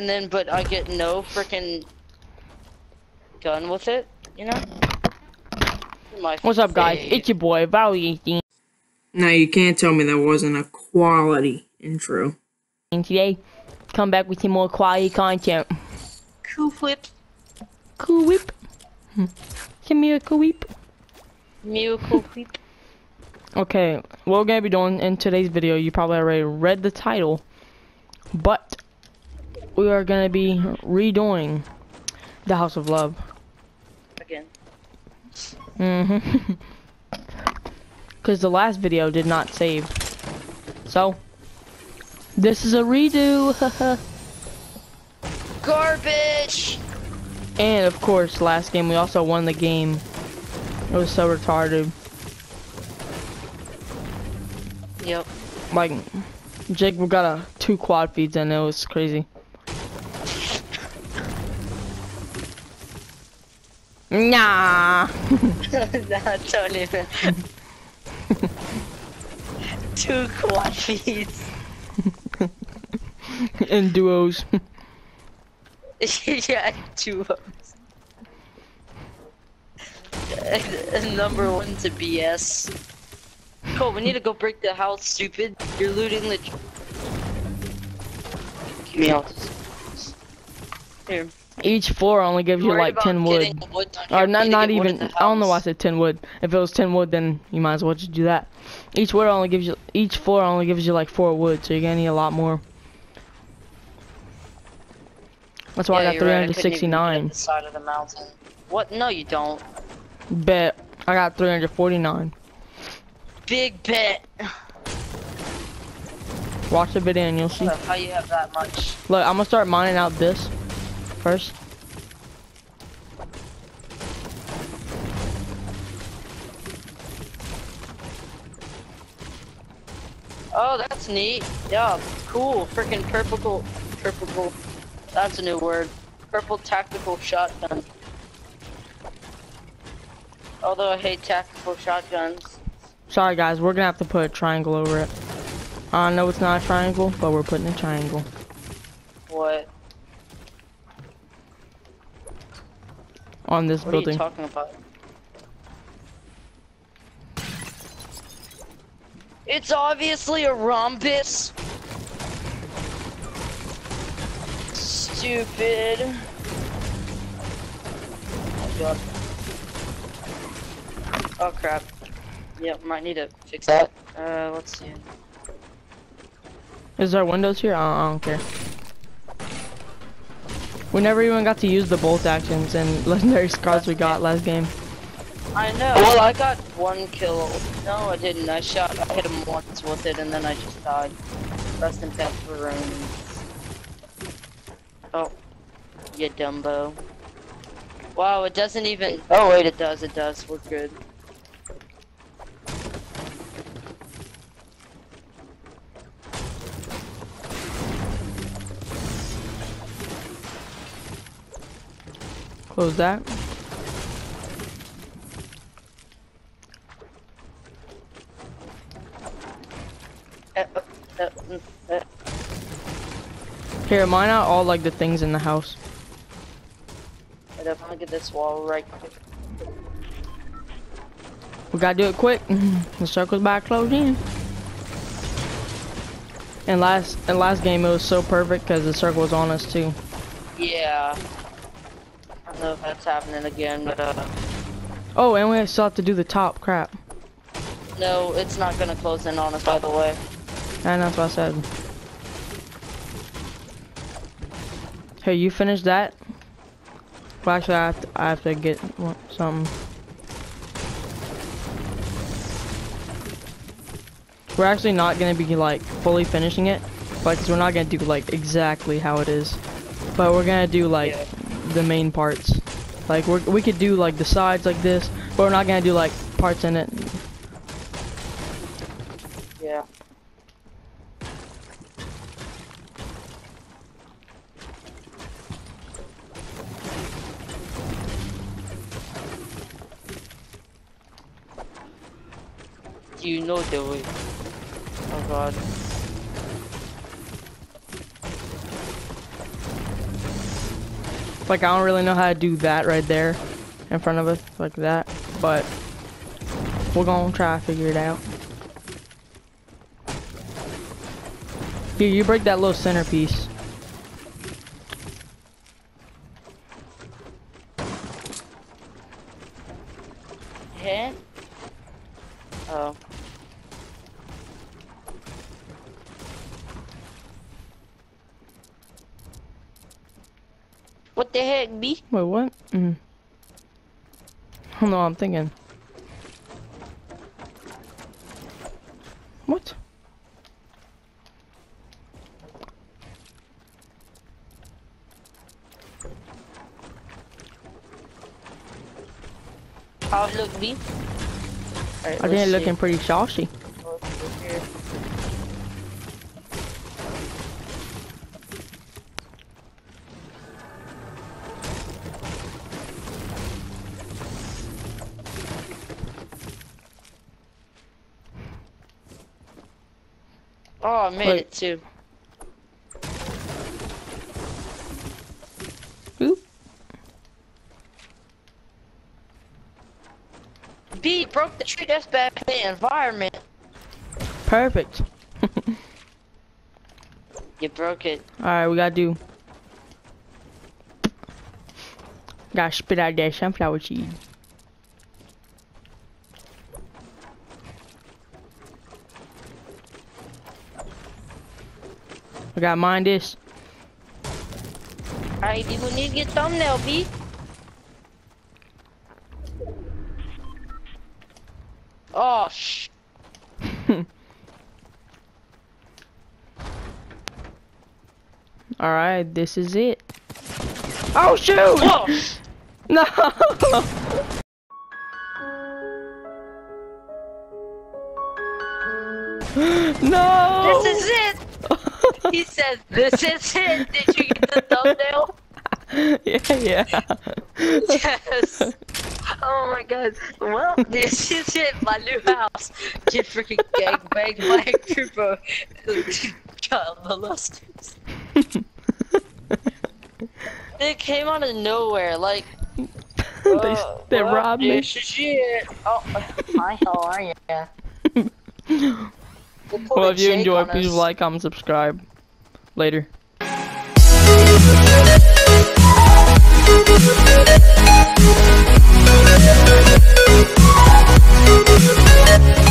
and then but I get no freaking gun with it, you know? My What's up, guys? fave. It's your boy, Valley18. Now you can't tell me that wasn't a quality intro. And today, come back with some more quality content. cool flip, Cool whip. Hmm. Come here, cool whip. Mew cool flip. Okay, what we're gonna be doing in today's video, you probably already read the title, but we are gonna be redoing the House of Love. Again. Mm-hmm. Because the last video did not save. So, this is a redo. Garbage! and of course, last game we also won the game. It was so retarded. Yep. Like, Jake we got a two quad feeds and it was crazy. Nah. nah, don't. Two quad feeds. in duos. yeah, two of us. Number one to BS. Cole, we need to go break the house, stupid. You're looting the. Give me all. Here. Each floor only gives you like 10 wood. wood. Or not, not get wood in even, I don't know why I said 10 wood. If it was 10 wood, then you might as well just do that. Each wood only gives you, each floor only gives you like 4 wood, so you're gonna need a lot more. That's why Yeah, I got you're right, couldn't even get 369. side of the mountain. What? No, you don't. Bet. I got 349. Big bet. Watch the video and you'll see. How you have that much? Look, I'm gonna start mining out this first. Oh, that's neat. Yeah, cool. Freaking purple, purple. That's a new word. Purple tactical shotgun. Although I hate tactical shotguns. Sorry guys, we're gonna have to put a triangle over it. I know it's not a triangle, but we're putting a triangle. What? On this What are you building. talking about? It's obviously a rhombus. Stupid. Oh god. Oh crap. Yep, might need to fix that. Uh, let's see. Is there windows here? I I don't care. We never even got to use the bolt actions and legendary scars we got last game. I know. Well, I got one kill. No, I didn't. I shot. I hit him once with it, and then I just died. Rest in peace for Romans. Oh, you Dumbo. Wow, it doesn't even. Oh wait, it does. It does. We're good. Close that. Uh, mm, uh, Here, mine out all like the things in the house. I'm gonna get this wall right quick. We gotta do it quick. the circle's back closed in. And last and last game it was so perfect because the circle was on us too. Yeah. Don't know if that's happening again, but uh, Oh, and we still have to do the top. Crap. no, it's not gonna close in on us. By the way. And that's what I said. Hey, you finished that? Well, actually, I have to, I have to get something. We're actually not gonna be like fully finishing it, like, cause we're not gonna do like exactly how it is, but we're gonna do like Yeah. The main parts. Like, we we could do like the sides like this, but we're not gonna do like parts in it. Yeah. You know the way? Oh god. Like, I don't really know how to do that right there in front of us, like that. But, we're gonna try to figure it out. Here, you break that little centerpiece. Yeah? Oh. What the heck, B? Wait, what? Mm. Oh no, I'm thinking. What? How look, B? Alright, I think it's looking pretty saucy. Oh, I made Wait. it too. Oop. B broke the tree. That's bad for the environment. Perfect. You broke it. Alright, we gotta do. Gotta spit out that sunflower seed. I gotta mind this. Alright, we need to get thumbnail, B. Oh, sh. Alright, this is it. Oh shoot! Oh, No! no! this is it. He said, "This is it." Did you get the thumbnail? yeah, yeah. Yes. Oh my god. Well, this is it. My new house. Get freaking gangbanged by a group of child molesters. It came out of nowhere, like. they uh, they well, robbed me. This is it. Oh, hi, how are you? They Well, if you enjoy, please us. like, comment, subscribe. Later. We'll be right back.